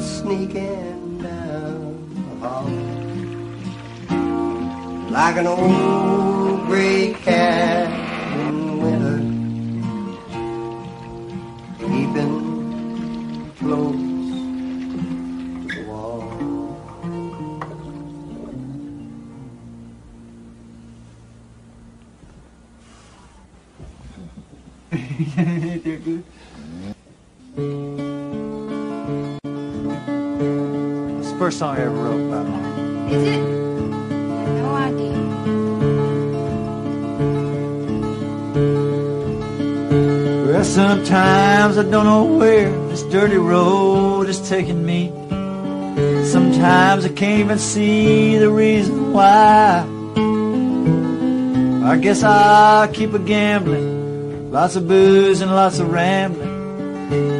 sneaking down the hall like an old gray cat in winter, keeping close to the wall. They're good. It's the first song I ever wrote about. Is it? Well, sometimes I don't know where this dirty road is taking me. Sometimes I can't even see the reason why. I guess I'll keep a gambling, lots of booze and lots of rambling.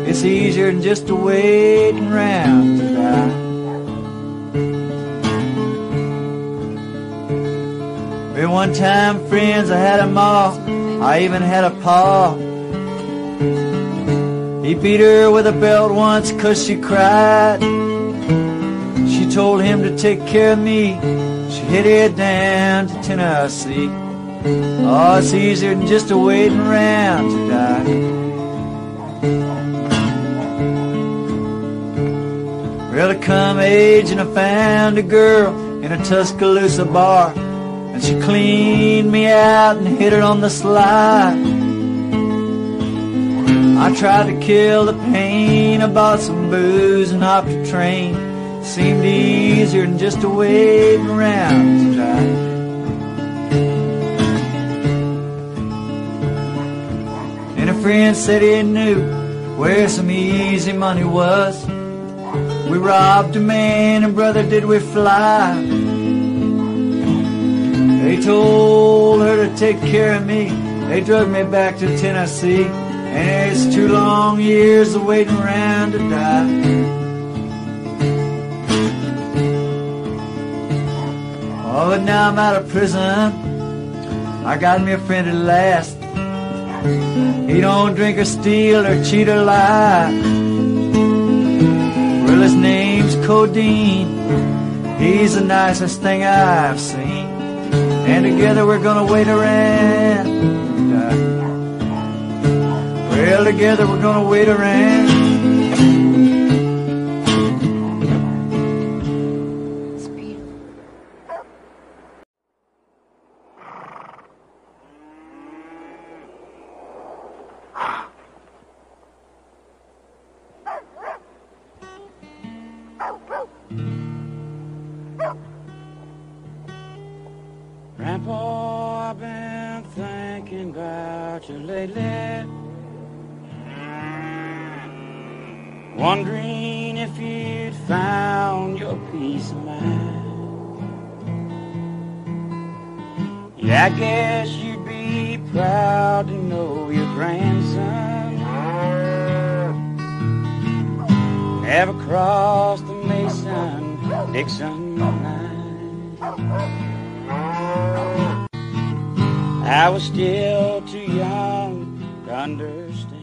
It's easier than just to wait around to die. One time, friends, I had a ma. I even had a pa. He beat her with a belt once 'cause she cried. She told him to take care of me. She headed down to Tennessee. Oh, it's easier than just a waiting around to die. Well, I come age and I found a girl in a Tuscaloosa bar. And she cleaned me out and hit it on the sly. I tried to kill the pain. I bought some booze and hopped a train. Seemed easier than just a waiting around to. And a friend said he knew where some easy money was. We robbed a man and brother did we fly. They told her to take care of me. They drug me back to Tennessee. And it's two long years of waiting around to die. Oh, but now I'm out of prison. I got me a friend at last. He don't drink or steal or cheat or lie. Well, his name's Codeine. He's the nicest thing I've seen. And together we're gonna wait around. Well, together we're gonna wait around. Grandpa, I've been thinking about you lately. Wondering if you'd found your peace of mind. Yeah, I guess you'd be proud to know your grandson never crossed the Mason Dixon line. I was still too young to understand